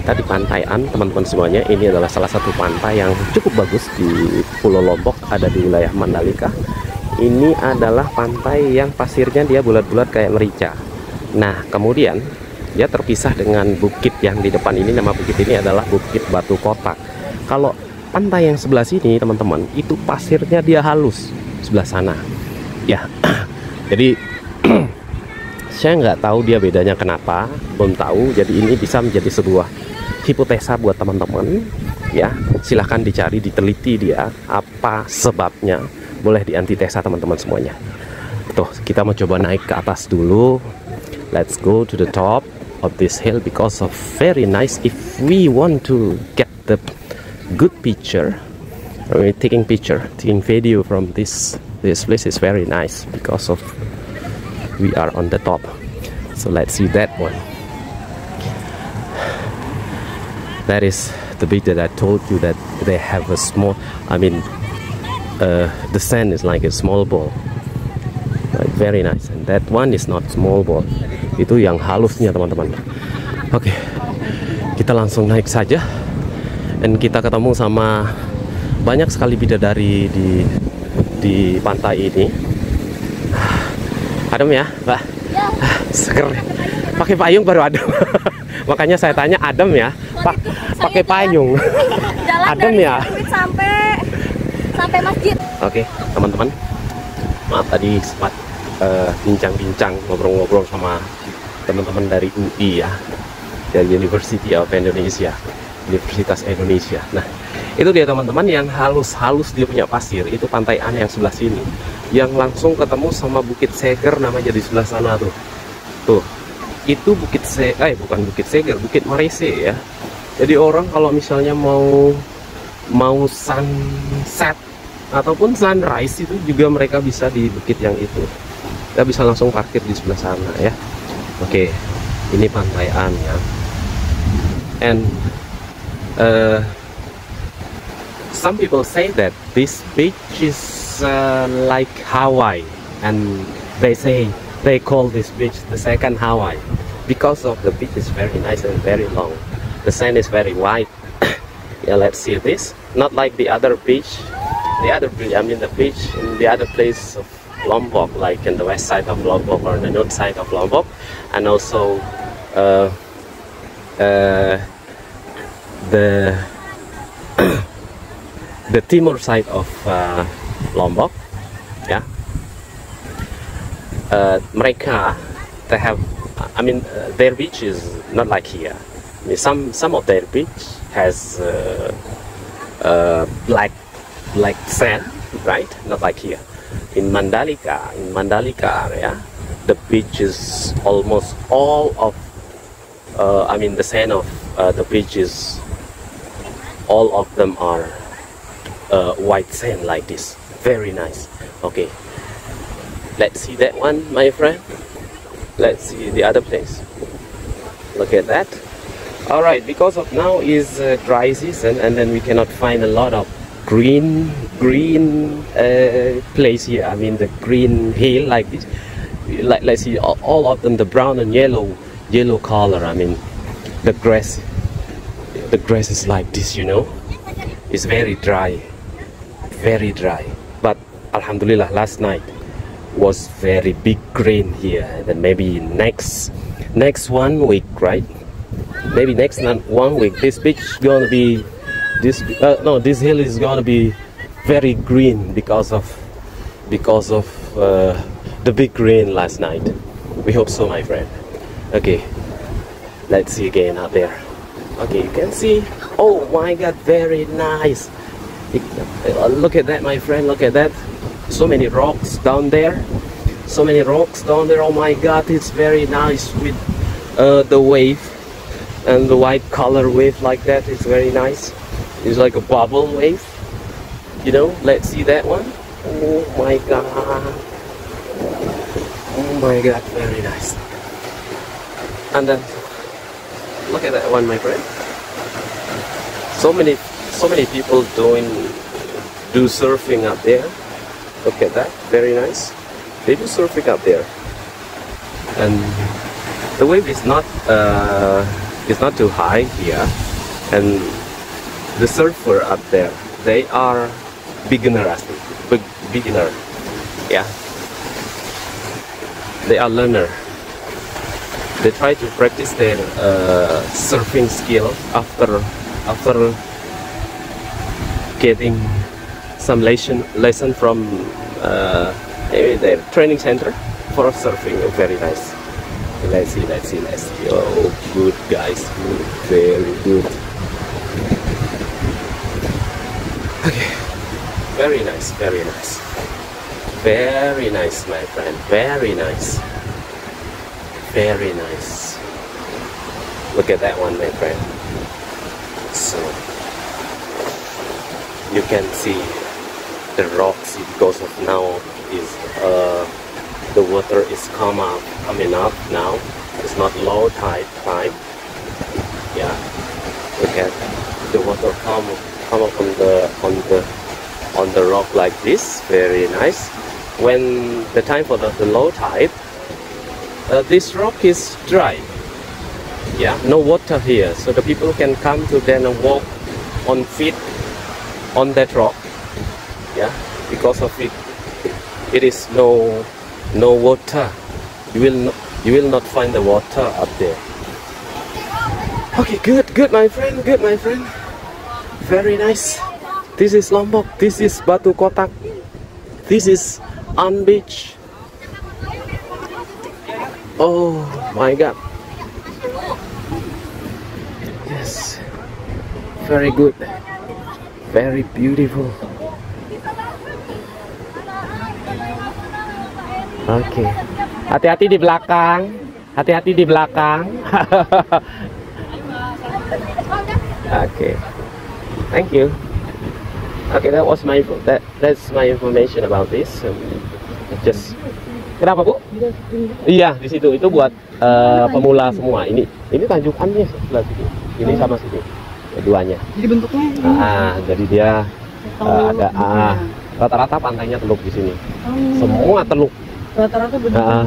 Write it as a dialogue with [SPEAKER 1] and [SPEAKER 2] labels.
[SPEAKER 1] kita di Pantai An, teman-teman semuanya. Ini adalah salah satu pantai yang cukup bagus di Pulau Lombok, ada di wilayah Mandalika. Ini adalah pantai yang pasirnya dia bulat-bulat kayak merica. Nah, kemudian dia terpisah dengan bukit yang di depan ini. Nama bukit ini adalah Bukit Batu Kotak. Kalau pantai yang sebelah sini, teman-teman, itu pasirnya dia halus sebelah sana. Ya, jadi saya nggak tahu dia bedanya kenapa belum tahu. Jadi ini bisa menjadi sebuah hipotesa buat teman-teman ya. Silahkan dicari diteliti dia apa sebabnya. Boleh diantitesa teman-teman semuanya. Tuh kita mau coba naik ke atas dulu. Let's go to the top of this hill because of very nice if we want to get the good picture. Mean, taking picture taking video from this this place is very nice because of we are on the top. So let's see that one. That is the beach that I told you that they have a small I mean uh, the sand is like a small ball. Like very nice. And that one is not small ball. Itu yang halusnya teman-teman. Oke okay. kita langsung naik saja. Dan kita ketemu sama banyak sekali bidadari di di pantai ini adem ya mbak? Ya. seger pakai payung baru adem. Makanya saya tanya adem ya? Pak pakai payung.
[SPEAKER 2] Jalan
[SPEAKER 1] adem
[SPEAKER 2] dari
[SPEAKER 1] ya?
[SPEAKER 2] sampai sampai masjid.
[SPEAKER 1] Oke teman-teman. Maaf tadi sempat eh, bincang-bincang ngobrol-ngobrol sama teman-teman dari UI ya dari University of Indonesia Universitas Indonesia. Nah itu dia teman-teman yang halus-halus dia punya pasir. Itu pantai An yang sebelah sini. Yang langsung ketemu sama Bukit Seger namanya di sebelah sana tuh. Tuh. Itu Bukit Se eh bukan Bukit Seger Bukit Marese ya. Jadi orang kalau misalnya mau mau sunset ataupun sunrise itu juga mereka bisa di bukit yang itu. Kita bisa langsung parkir di sebelah sana ya. Oke. Ini pantai An ya. And uh, some people say that this beach is uh, like Hawaii and they say they call this beach the second Hawaii. Because of the beach is very nice and very long. The sand is very white yeah let's see this. Not like the other beach. The other beach I mean the beach in the other place of Lombok like in the west side of Lombok or the north side of Lombok. And also uh, uh, the the timur side of uh, Lombok ya uh, mereka they have I mean uh, their beach is not like here. I mean, some some of their beach has uh, uh, black black sand right? Not like here. In Mandalika in Mandalika area the beach is almost all of uh, I mean the sand of the beach is all of them are uh, white sand like this. Very nice. Okay. Let's see that one my friend. Let's see the other place. Look at that. All right because of now is uh, dry season and then we cannot find a lot of green green uh, place here. I mean the green hill like this. Like let's see all, all of them the brown and yellow yellow color. I mean the grass the grass is like this you know? It's very dry very dry. But alhamdulillah last night was very big rain here. And then maybe next next one week right? Maybe next one week this beach is gonna be this uh, no this hill is gonna be very green because of because of uh, the big rain last night. We hope so my friend. Okay let's see again out there. Okay you can see. Oh my god very nice look at that my friend look at that. So many rocks down there. So many rocks down there. Oh my god it's very nice with uh, the wave. And the white color wave like that is very nice. It's like a bubble wave. You know let's see that one. Oh my god. Oh my god very nice. And then look at that one my friend. So many so many people doing do surfing up there. Look at that very nice. They do surfing up there. And the wave is not uh, it's not too high here, and the surfer up there, they are beginner, I beginner, yeah. They are learner. They try to practice their uh, surfing skill after after getting some lesson lesson from uh, their training center for surfing. Very nice. Let's see, let's see, let's see. Oh, good guys, good, very good. Okay, very nice, very nice, very nice, my friend. Very nice, very nice. Look at that one, my friend. So you can see the rocks because of now is uh, the water is come up coming up now. It's not low tide time. Yeah. Look at the water come come up on the on the on the rock like this. Very nice. When the time for the, the low tide uh, this rock is dry. Yeah. No water here. So the people can come to then walk on feet on that rock yeah because of it it is no no water. You will not you will not find the water up there. Okay good good my friend good my friend. Very nice. This is lombok this is batu kotak. This is on beach. Oh my god. Yes very good very beautiful Oke. Hati-hati di belakang. Hati-hati di belakang. Oke. Thank you. Okay, that was my that that's my information about this. Um, just Kenapa, Bu? Iya, di situ itu buat eh, pemula semua. Ini ini tanjukannya sebelah situ. Ini sama situ. Keduanya.
[SPEAKER 3] Jadi bentuknya ini.
[SPEAKER 1] Ah, jadi dia eh, ada ah, rata-rata pantainya teluk di sini. Semua teluk.
[SPEAKER 3] rata-rata bentuknya.
[SPEAKER 1] Ah.